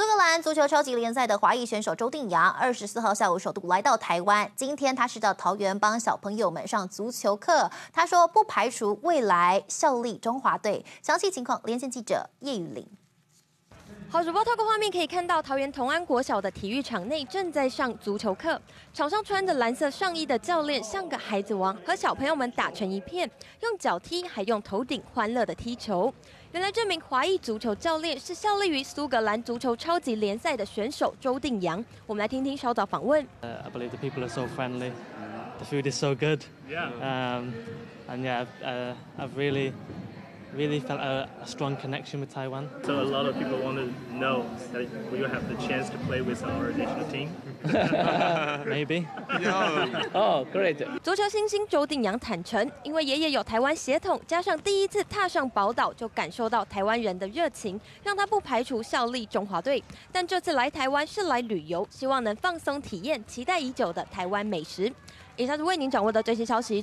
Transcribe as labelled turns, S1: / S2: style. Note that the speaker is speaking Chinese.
S1: 苏格兰足球超级联赛的华裔选手周定洋，二十四号下午首度来到台湾。今天他是到桃园帮小朋友们上足球课。他说不排除未来效力中华队。详细情况，连线记者叶雨玲。
S2: 好，主播透过画面可以看到，桃园同安国小的体育场内正在上足球课。场上穿着蓝色上衣的教练像个孩子王，和小朋友们打成一片，用脚踢，还用头顶欢乐的踢球。原来这名华裔足球教练是效力于苏格兰足球超级联赛的选手周定洋。我们来听听稍早访问。
S3: Uh, I believe the people are so friendly, the food is so good.
S4: Yeah.
S3: Um, and yeah, uh, I've really really felt a, a, strong connection with Taiwan.
S4: So a lot of people want to know that we will have the chance to play with our national team.
S3: Maybe.
S5: oh, great.
S2: 足球新星周定洋坦诚，因为爷爷有台湾血统，加上第一次踏上宝岛就感受到台湾人的热情，让他不排除效力中华队。但这次来台湾是来旅游，希望能放松体验期待已久的台湾美食。以上是为您掌握的最新消息。